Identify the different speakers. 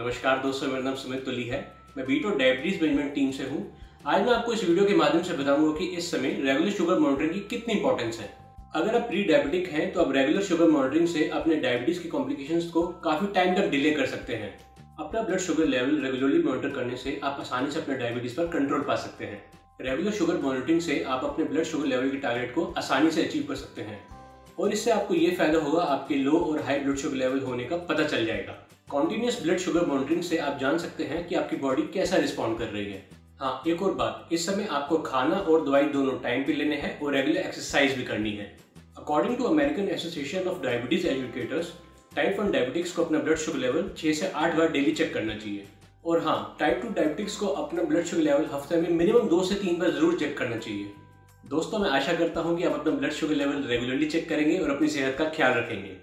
Speaker 1: नमस्कार दोस्तों, मेरा नाम सुमित तुली है। मैं बीटो डायबिटीज़ मैनेजमेंट टीम से हूँ। आज मैं आपको इस वीडियो के माध्यम से बताऊँगा कि इस समय रेगुलर शुगर मॉनिटरिंग की कितनी इंपॉर्टेंस है। अगर आप प्री डायबिटिक हैं तो आप रेगुलर शुगर मॉनिटरिंग से अपने डायबिटीज़ की कॉम्प्लिकेशंस को काफ़ी टाइम तक डिले कर सकते हैं। अपना blood sugar level regularly monitor करने से आप आसानी से अपने डायबिटीज़ पर कंट्रोल पा सकते हैं। रेगुलर शुगर मॉनिटरिंग से आप अपने ब्लड शुगर लेवल की टारगेट को आसानी से अचीव कर सकते हैं। और इससे आपको ये फ़ायदा होगा, आपके लो और हाई ब्लड शुगर लेवल होने का पता चल जाएगा। कॉन्टिन्यूस ब्लड शुगर मॉनिटरिंग से आप जान सकते हैं कि आपकी बॉडी कैसा रिस्पॉन्ड कर रही है। हाँ एक और बात, इस समय आपको खाना और दवाई दोनों टाइम पे लेने हैं और रेगुलर एक्सरसाइज भी करनी है। According to American Association of Diabetes Educators type one diabetics को अपना ब्लड शुगर लेवल छह से आठ बार डेली चेक करना चाहिए। और हाँ टाइप टू डायबिटिक्स को अपना ब्लड शुगर लेवल हफ़्ते में मिनिमम दो से तीन बार ज़रूर चेक करना चाहिए। दोस्तों, मैं आशा करता हूँ कि आप अपना blood sugar level regularly check करेंगे और अपनी सेहत का ख्याल रखेंगे।